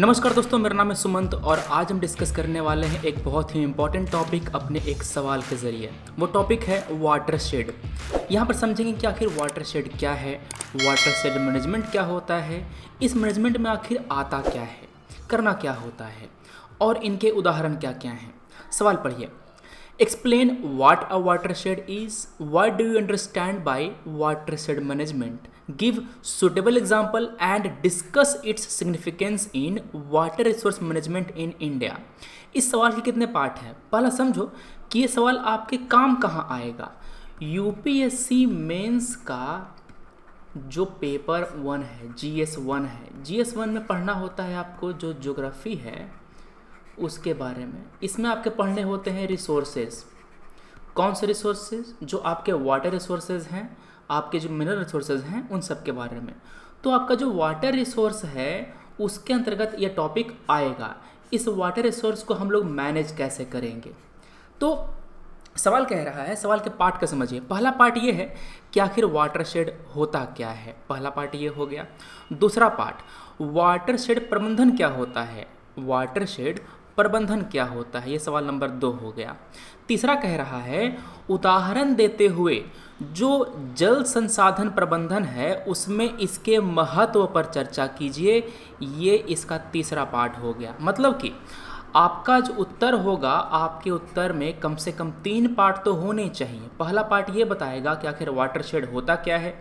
नमस्कार दोस्तों, मेरा नाम है सुमंत और आज हम डिस्कस करने वाले हैं एक बहुत ही इंपॉर्टेंट टॉपिक अपने एक सवाल के ज़रिए। वो टॉपिक है वाटर शेड यहाँ पर समझेंगे कि आखिर वाटर शेड क्या है? वाटर शेड मैनेजमेंट क्या होता है? इस मैनेजमेंट में आखिर आता क्या है? करना क्या होता है? और इनके उदाहरण क्या क्या हैं? सवाल पढ़िए। A watershed is what do you understand by watershed management give suitable example and discuss its significance in water resource management in India. इस सवाल के कितने पार्ट हैं? पहला समझो कि ये सवाल आपके काम कहाँ आएगा? यूपीएससी मेंस का जो पेपर वन है जीएस वन है। जीएस वन में पढ़ना होता है आपको जो ज्योग्राफी है। उसके बारे में। इसमें आपके पढ़ने होते हैं रिसोर्सेज कौन से रिसोर्सेज जो आपके वाटर रिसोर्सेज हैं, आपके जो मिनरल रिसोर्सेज हैं, उन सब के बारे में। तो आपका जो वाटर रिसोर्स है, उसके अंतर्गत ये टॉपिक आएगा। इस वाटर रिसोर्स को हम लोग मैनेज कैसे करेंगे? तो सवाल कह रहा है, सवाल के पार्ट का समझिए। पहला पार्ट ये है कि आखिर वाटर शेड होता क्या है? पहला पार्ट ये हो गया। दूसरा पार्ट वाटर शेड प्रबंधन क्या होता है? वाटर शेड प्रबंधन क्या होता है? ये सवाल नंबर दो हो गया। तीसरा कह रहा है, उदाहरण देते हुए जो जल संसाधन प्रबंधन है, उसमें इसके महत्व पर चर्चा कीजिए। ये इसका तीसरा पार्ट हो गया। मतलब कि आपका जो उत्तर होगा, आपके उत्तर में कम से कम तीन पार्ट तो होने चाहिए। पहला पार्ट ये बताएगा कि आखिर वाटर शेड होता क्या है?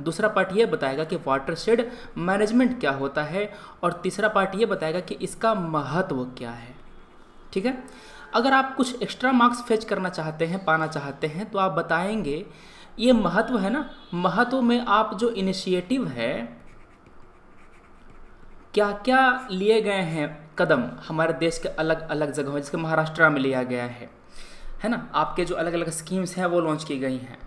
दूसरा पार्ट ये बताएगा कि वाटर शेड मैनेजमेंट क्या होता है और तीसरा पार्ट ये बताएगा कि इसका महत्व क्या है। ठीक है? अगर आप कुछ एक्स्ट्रा मार्क्स फेच करना चाहते हैं, पाना चाहते हैं तो आप बताएँगे, ये महत्व है ना? महत्व में आप जो इनिशिएटिव है क्या क्या लिए गए हैं? कदम हमारे देश के अलग अलग जगहों जैसे महाराष्ट्र में लिया गया है। है ना? आपके जो अलग अलग स्कीम्स हैं, वो लॉन्च की गई हैं।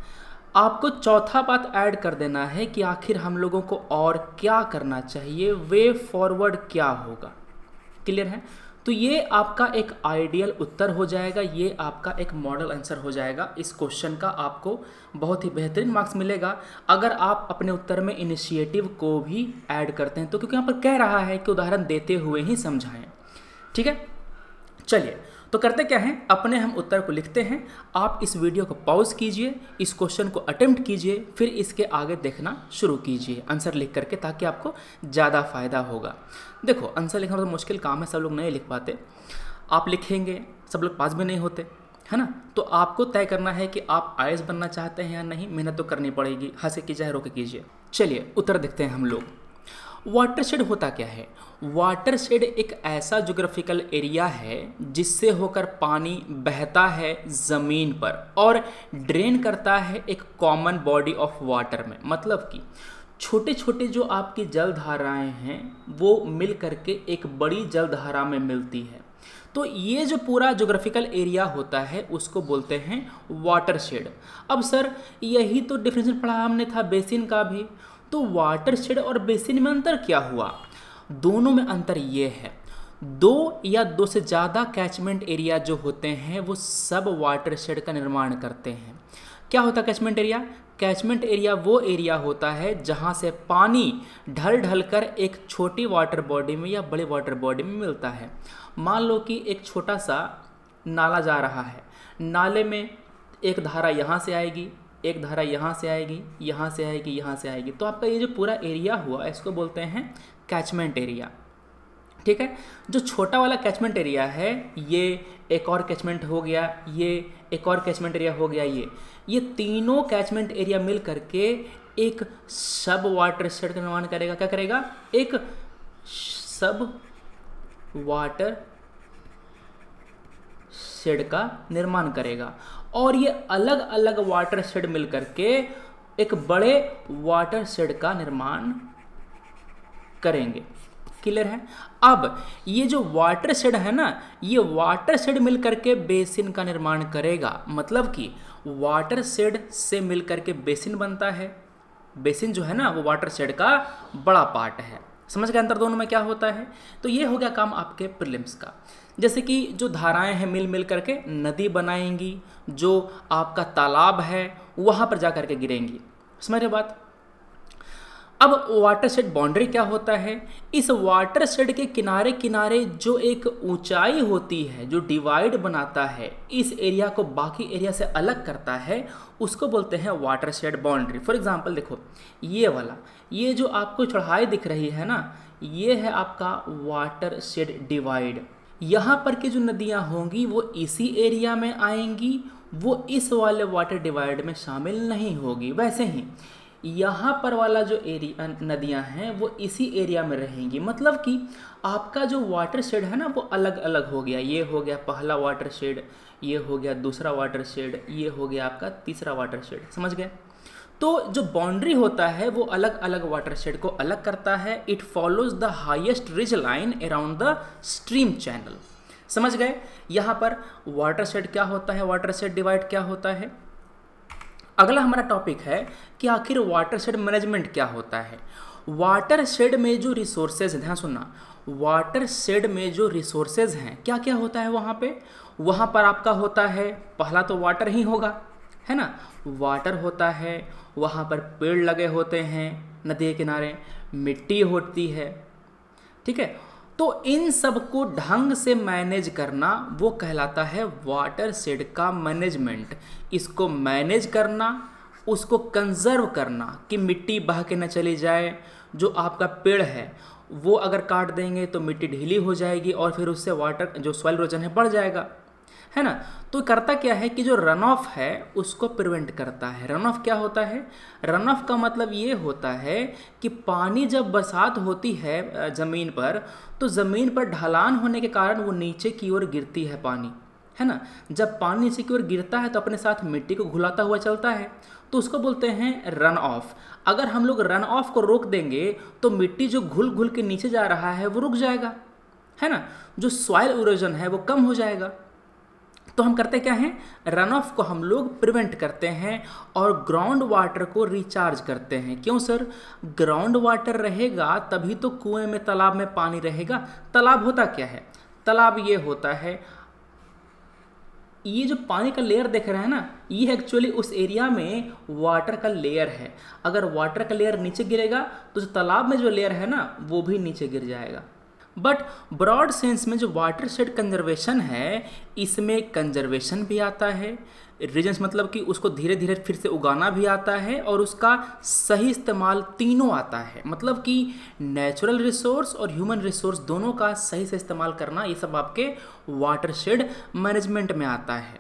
आपको चौथा बात ऐड कर देना है कि आखिर हम लोगों को और क्या करना चाहिए, वे फॉरवर्ड क्या होगा। क्लियर है? तो ये आपका एक आइडियल उत्तर हो जाएगा, ये आपका एक मॉडल आंसर हो जाएगा। इस क्वेश्चन का आपको बहुत ही बेहतरीन मार्क्स मिलेगा। अगर आप अपने उत्तर में इनिशिएटिव को भी ऐड करते हैं तो क्योंकि यहाँ पर कह रहा है कि उदाहरण देते हुए ही समझाएँ। ठीक है? चलिए तो करते क्या हैं? अपने हम उत्तर को लिखते हैं। आप इस वीडियो को पॉज कीजिए, इस क्वेश्चन को अटेम्प्ट कीजिए, फिर इसके आगे देखना शुरू कीजिए। आंसर लिख करके ताकि आपको ज़्यादा फ़ायदा होगा। देखो आंसर लिखना तो मुश्किल काम है, सब लोग नहीं लिख पाते। आप लिखेंगे, सब लोग पास भी नहीं होते, है ना? तो आपको तय करना है कि आप आई बनना चाहते हैं या नहीं। मेहनत तो करनी पड़ेगी। हंसे की चाहे रोके कीजिए। चलिए, उत्तर देखते हैं हम लोग। वाटर शेड होता क्या है? वाटर शेड एक ऐसा जोग्राफिकल एरिया है जिससे होकर पानी बहता है ज़मीन पर और ड्रेन करता है एक कॉमन बॉडी ऑफ़ वाटर में। मतलब कि छोटे छोटे जो आपकी जल धाराएँ हैं, वो मिल करके एक बड़ी जल धारा में मिलती है। तो ये जो पूरा जोग्राफिकल एरिया होता है, उसको बोलते हैं वाटर शेड अब सर, यही तो डिफिनेशन पढ़ा हमने था, बेसिन का भी। तो वाटर शेड और बेसिन में अंतर क्या हुआ? दोनों में अंतर ये है। दो या दो से ज़्यादा कैचमेंट एरिया जो होते हैं, वो सब वाटर शेड का निर्माण करते हैं। क्या होता है कैचमेंट एरिया कैचमेंट एरिया वो एरिया होता है जहाँ से पानी ढल ढल कर एक छोटी वाटर बॉडी में या बड़े वाटर बॉडी में मिलता है। मान लो कि एक छोटा सा नाला जा रहा है। नाले में एक धारा यहाँ से आएगी एक धारा यहाँ से आएगी, यहाँ से आएगी, यहाँ से आएगी। तो आपका ये जो पूरा एरिया हुआ, इसको बोलते हैं कैचमेंट एरिया ठीक है? जो छोटा वाला कैचमेंट एरिया है, ये एक और कैचमेंट हो गया, ये एक और कैचमेंट एरिया हो गया, ये। ये तीनों कैचमेंट एरिया मिल करके एक सब वाटर शेड का निर्माण करेगा। क्या करेगा? एक सब वाटर शेड का निर्माण करेगा। और ये अलग अलग वाटर शेड मिल करके एक बड़े वाटर शेड का निर्माण करेंगे। क्लियर है? अब ये जो वाटर शेड है ना, ये वाटर शेड मिल करके बेसिन का निर्माण करेगा। मतलब कि वाटर शेड से मिल करके बेसिन बनता है। बेसिन जो है ना, वो वाटर शेड का बड़ा पार्ट है। समझ गए अंतर दोनों में क्या होता है? तो ये हो गया काम आपके प्रिलिम्स का। जैसे कि जो धाराएँ हैं मिल मिल करके नदी बनाएँगी, जो आपका तालाब है, वहाँ पर जा करके गिरेंगी। समझ रहे बात? अब वाटर शेड बाउंड्री क्या होता है? इस वाटर शेड के किनारे किनारे जो एक ऊंचाई होती है, जो डिवाइड बनाता है, इस एरिया को बाकी एरिया से अलग करता है, उसको बोलते हैं watershed boundary for example देखो, ये वाला, ये जो आपको चढ़ाई दिख रही है ना, ये है आपका वाटर शेड डिवाइड यहाँ पर की जो नदियाँ होंगी, वो इसी एरिया में आएँगी, वो इस वाले वाटर डिवाइड में शामिल नहीं होगी. वैसे ही यहाँ पर वाला जो एरिया नदियाँ हैं, वो इसी एरिया में रहेंगी। मतलब कि आपका जो वाटर शेड है ना, वो अलग अलग हो गया। ये हो गया पहला वाटर शेड ये हो गया दूसरा वाटर शेड ये हो गया आपका तीसरा वाटर शेड समझ गए? तो जो बाउंड्री होता है, वो अलग अलग वाटर शेड को अलग करता है। It follows the highest ridge line around the stream channel समझ गए? यहाँ पर वाटर शेड क्या होता है? वाटर शेड डिवाइड क्या होता है? अगला हमारा टॉपिक है कि आखिर वाटर शेड मैनेजमेंट क्या होता है? वाटर शेड में जो रिसोर्सेज ध्यान सुनना वाटर शेड में जो रिसोर्सेज हैं क्या क्या होता है वहाँ पे? वहाँ पर आपका होता है, पहला तो वाटर ही होगा, है ना? वाटर होता है, वहाँ पर पेड़ लगे होते हैं, नदी के किनारे, मिट्टी होती है, ठीक है? तो इन सबको ढंग से मैनेज करना वो कहलाता है वाटर सेड का मैनेजमेंट। इसको मैनेज करना, उसको कंजर्व करना कि मिट्टी बह के न चली जाए, जो आपका पेड़ है, वो अगर काट देंगे तो मिट्टी ढीली हो जाएगी और फिर उससे वाटर, जो सॉइल रोजन है, बढ़ जाएगा। है ना? तो करता क्या है कि जो रन ऑफ़ है, उसको प्रिवेंट करता है। रन ऑफ़ क्या होता है? रन ऑफ़ का मतलब ये होता है कि पानी जब बरसात होती है ज़मीन पर तो ज़मीन पर ढलान होने के कारण वो नीचे की ओर गिरती है पानी, है ना? जब पानी नीचे की ओर गिरता है तो अपने साथ मिट्टी को घुलाता हुआ चलता है। तो उसको बोलते हैं रन ऑफ़ अगर हम लोग रन ऑफ़ को रोक देंगे तो मिट्टी जो घुल घुल के नीचे जा रहा है, वो रुक जाएगा, है ना? जो सॉयल इरोजन है, वो कम हो जाएगा। तो हम करते क्या हैं? रन ऑफ़ को हम लोग प्रिवेंट करते हैं और ग्राउंड वाटर को रिचार्ज करते हैं। क्यों सर ग्राउंड वाटर रहेगा तभी तो कुएँ में, तालाब में पानी रहेगा। तालाब होता क्या है? तालाब ये होता है, ये जो पानी का लेयर देख रहे हैं ना, ये एक्चुअली उस एरिया में वाटर का लेयर है। अगर वाटर का लेयर नीचे गिरेगा तो जो तालाब में जो लेयर है ना, वो भी नीचे गिर जाएगा। बट ब्रॉड सेंस में जो वाटर शेड कंजर्वेशन है, इसमें कंजर्वेशन भी आता है। रीजन्स मतलब कि उसको धीरे धीरे फिर से उगाना भी आता है और उसका सही इस्तेमाल तीनों आता है। मतलब कि नेचुरल रिसोर्स और ह्यूमन रिसोर्स दोनों का सही से इस्तेमाल करना, ये सब आपके वाटर शेड मैनेजमेंट में आता है।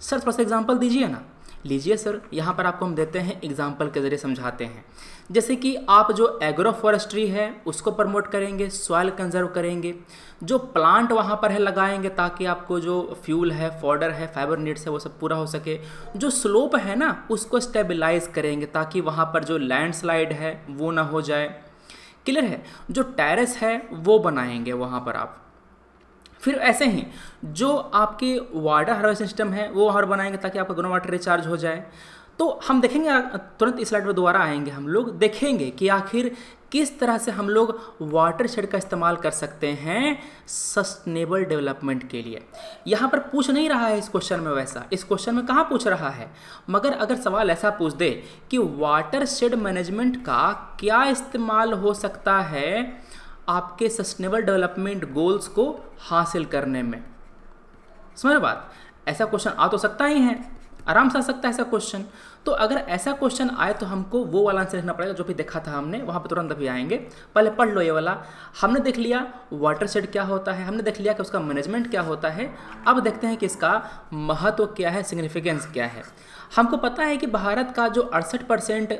सर थोड़ा सा एग्ज़ाम्पल दीजिए ना। लीजिए सर, यहाँ पर आपको हम देते हैं एग्ज़ाम्पल के ज़रिए समझाते हैं। जैसे कि आप जो एग्रो फॉरेस्ट्री है, उसको प्रमोट करेंगे सॉइल कंजर्व करेंगे, जो प्लांट वहाँ पर है, लगाएँगे ताकि आपको जो फ्यूल है फॉर्डर है फाइबर नीड्स है, वो सब पूरा हो सके। जो स्लोप है ना, उसको स्टेबलाइज करेंगे ताकि वहाँ पर जो लैंडस्लाइड है, वो ना हो जाए। क्लियर है? जो टेरेस है, वो बनाएँगे वहाँ पर आप। फिर ऐसे ही, जो आपके वाटर हार्वेस्ट सिस्टम है, वो वहाँ बनाएँगे ताकि आपका ग्राउंड वाटर रिचार्ज हो जाए। तो हम देखेंगे, तुरंत इस स्लाइड पर दोबारा आएँगे हम लोग, देखेंगे कि आखिर किस तरह से हम लोग वाटर शेड का इस्तेमाल कर सकते हैं सस्टेनेबल डेवलपमेंट के लिए। यहाँ पर पूछ नहीं रहा है इस क्वेश्चन में वैसा, इस क्वेश्चन में कहाँ पूछ रहा है? मगर अगर सवाल ऐसा पूछ दे कि वाटर शेड मैनेजमेंट का क्या इस्तेमाल हो सकता है आपके सस्टेनेबल डेवलपमेंट गोल्स को हासिल करने में। समझ बात? ऐसा क्वेश्चन आ तो सकता ही है। आराम से आ सकता है ऐसा क्वेश्चन तो अगर ऐसा क्वेश्चन आए तो हमको वो वाला आंसर लिखना पड़ेगा जो भी देखा था हमने, वहाँ पर तुरंत अभी आएँगे। पहले पढ़ लो ये वाला। हमने देख लिया वाटर शेड क्या होता है, हमने देख लिया कि उसका मैनेजमेंट क्या होता है। अब देखते हैं कि इसका महत्व क्या है सिग्निफिकेंस क्या है। हमको पता है कि भारत का जो अड़सठ परसेंट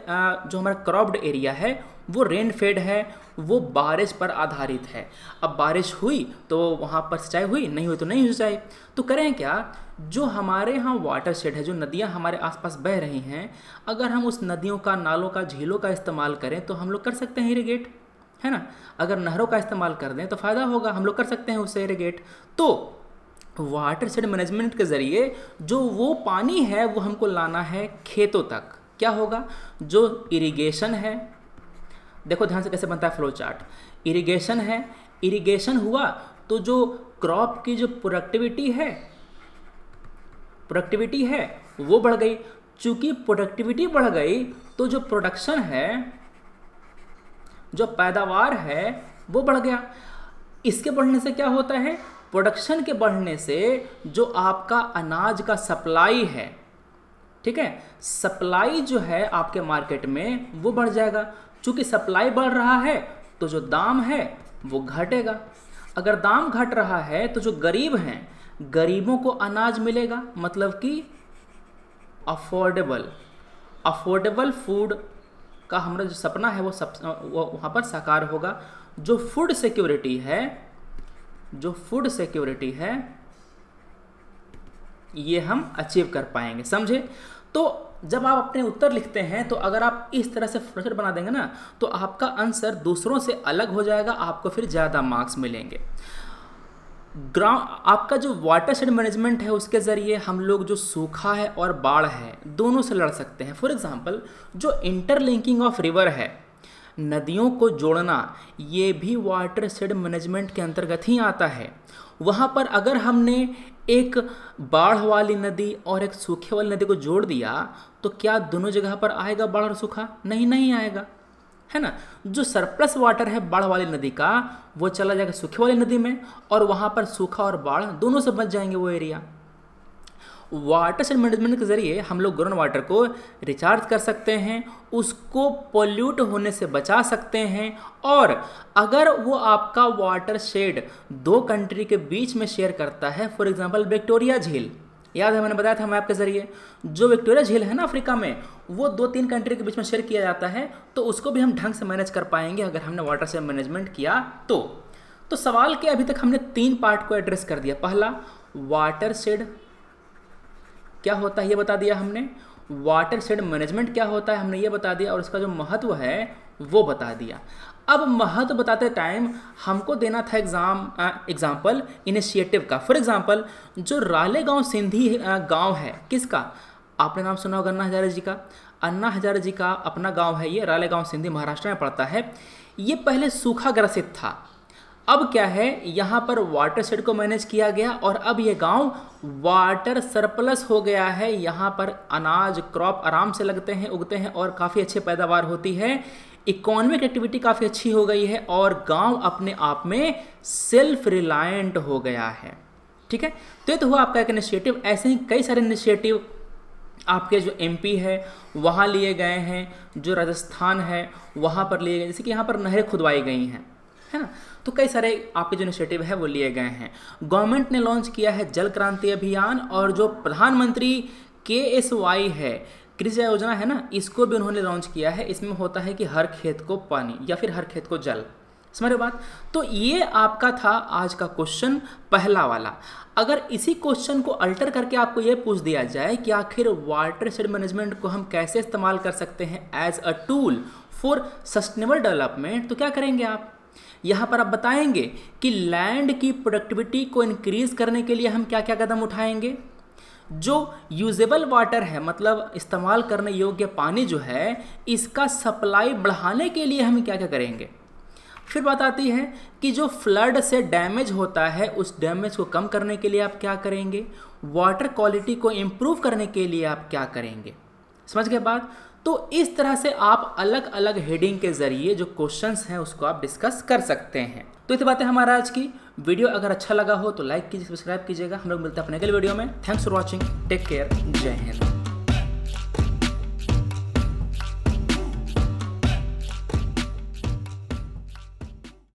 जो हमारा क्रॉप्ड एरिया है, वो रेन फेड है, वो बारिश पर आधारित है। अब बारिश हुई तो वहाँ पर सिंचाई हुई, नहीं हुई तो नहीं सिंचाई। तो करें क्या? जो हमारे यहाँ वाटर शेड है, जो नदियाँ हमारे आसपास बह रही हैं, अगर हम उस नदियों का, नालों का, झीलों का इस्तेमाल करें तो हम लोग कर सकते हैं इरीगेट है ना? अगर नहरों का इस्तेमाल कर दें तो फ़ायदा होगा, हम लोग कर सकते हैं उससे इरीगेट तो वाटर सेड मैनेजमेंट के ज़रिए जो वो पानी है, वो हमको लाना है खेतों तक। क्या होगा? जो इरिगेशन है, देखो ध्यान से कैसे बनता है फ्लो चार्ट इरिगेशन है इरिगेशन हुआ तो जो क्रॉप की जो प्रोडक्टिविटी है प्रोडक्टिविटी है, वो बढ़ गई। चूँकि प्रोडक्टिविटी बढ़ गई तो जो प्रोडक्शन है, जो पैदावार है, वो बढ़ गया। इसके बढ़ने से क्या होता है? प्रोडक्शन के बढ़ने से जो आपका अनाज का सप्लाई है, ठीक है? सप्लाई जो है आपके मार्केट में वो बढ़ जाएगा। क्योंकि सप्लाई बढ़ रहा है तो जो दाम है वो घटेगा। अगर दाम घट रहा है तो जो गरीब हैं, गरीबों को अनाज मिलेगा। मतलब कि अफोर्डेबल अफोर्डेबल फ़ूड का हमारा जो सपना है, वो सब वो, वहाँ पर साकार होगा। जो फ़ूड सिक्योरिटी है जो फ़ूड सिक्योरिटी है, ये हम अचीव कर पाएँगे, समझे? तो जब आप अपने उत्तर लिखते हैं तो अगर आप इस तरह से फ्लोचर बना देंगे ना तो आपका आंसर दूसरों से अलग हो जाएगा, आपको फिर ज़्यादा मार्क्स मिलेंगे। ग्राउंड आपका जो वाटर शेड मैनेजमेंट है, उसके ज़रिए हम लोग जो सूखा है और बाढ़ है, दोनों से लड़ सकते हैं। फॉर एग्ज़ाम्पल जो इंटरलिंकिंग ऑफ़ रिवर है नदियों को जोड़ना, ये भी वाटर शेड मैनेजमेंट के अंतर्गत ही आता है। वहाँ पर अगर हमने एक बाढ़ वाली नदी और एक सूखे वाली नदी को जोड़ दिया तो क्या दोनों जगह पर आएगा बाढ़ और सूखा? नहीं नहीं आएगा। है ना? जो सरप्लस वाटर है बाढ़ वाली नदी का, वो चला जाएगा सूखे वाली नदी में और वहाँ पर सूखा और बाढ़ दोनों से बच जाएँगे वो एरिया वाटर सेड मैनेजमेंट के ज़रिए हम लोग ग्राउंड वाटर को रिचार्ज कर सकते हैं, उसको पोल्यूट होने से बचा सकते हैं और अगर वो आपका वाटर शेड दो कंट्री के बीच में शेयर करता है फॉर एग्जांपल विक्टोरिया झील। याद है, मैंने बताया था मैप के ज़रिए। जो विक्टोरिया झील है ना अफ्रीका में, वो दो तीन कंट्री के बीच में शेयर किया जाता है तो उसको भी हम ढंग से मैनेज कर पाएँगे अगर हमने वाटर शेड मैनेजमेंट किया तो। तो सवाल के अभी तक हमने तीन पार्ट को एड्रेस कर दिया। पहला वाटर शेड क्या होता है ये बता दिया हमने? वाटर शेड मैनेजमेंट क्या होता है? हमने ये बता दिया और इसका जो महत्व है, वो बता दिया। अब महत्व बताते टाइम हमको देना था एग्ज़ाम एग्ज़ाम्पल इनिशिएटिव का। फॉर एग्ज़ाम्पल जो राले गाँव, सिंधी गाँव है, किसका? आपने नाम सुना होगा अन्ना हजारे जी का। अन्ना हजारे जी का अपना गाँव है ये, राले गाँव, सिंधी महाराष्ट्र में पड़ता है। ये पहले सूखा ग्रसित था। अब क्या है? यहाँ पर वाटर शेड को मैनेज किया गया और अब ये गाँव वाटर सरप्लस हो गया है। यहाँ पर अनाज क्रॉप आराम से लगते हैं, उगते हैं और काफ़ी अच्छी पैदावार होती है। इकोनॉमिक एक्टिविटी काफ़ी अच्छी हो गई है और गाँव अपने आप में सेल्फ रिलायंट हो गया है। ठीक है? तो ये तो हुआ आपका एक इनिशिएटिव ऐसे ही कई सारे इनिशिएटिव आपके जो एमपी है, वहाँ लिए गए हैं, जो राजस्थान है, वहाँ पर लिए गए जैसे कि यहाँ पर नहरें खुदवाई गई हैं। है ना? तो कई सारे आपके जो इनिशिएटिव है, वो लिए गए हैं। गवर्नमेंट ने लॉन्च किया है जल क्रांति अभियान और जो प्रधानमंत्री के एस वाई है, कृषि योजना है ना, इसको भी उन्होंने लॉन्च किया है। इसमें होता है कि हर खेत को पानी या फिर हर खेत को जल। समझ रहे बात? तो ये आपका था आज का क्वेश्चन पहला वाला। अगर इसी क्वेश्चन को अल्टर करके आपको ये पूछ दिया जाए कि आखिर वाटर शेड मैनेजमेंट को हम कैसे इस्तेमाल कर सकते हैं as a tool for sustainable development तो क्या करेंगे आप? यहाँ पर आप बताएँगे कि लैंड की प्रोडक्टिविटी को इंक्रीज करने के लिए हम क्या क्या कदम उठाएँगे? जो यूजेबल वाटर है मतलब इस्तेमाल करने योग्य पानी जो है, इसका सप्लाई बढ़ाने के लिए हम क्या क्या करेंगे? फिर बात आती है कि जो फ्लड से डैमेज होता है, उस डैमेज को कम करने के लिए आप क्या करेंगे? वाटर क्वालिटी को इम्प्रूव करने के लिए आप क्या करेंगे? समझ गए बात? तो इस तरह से आप अलग अलग हेडिंग के ज़रिए जो क्वेश्चंस हैं उसको आप डिस्कस कर सकते हैं। तो इतनी बातें हमारा आज की। वीडियो अगर अच्छा लगा हो तो लाइक कीजिए सब्सक्राइब कीजिएगा। हम लोग मिलते हैं अपने अगले वीडियो में। Thanks for watching take care जय हिंद।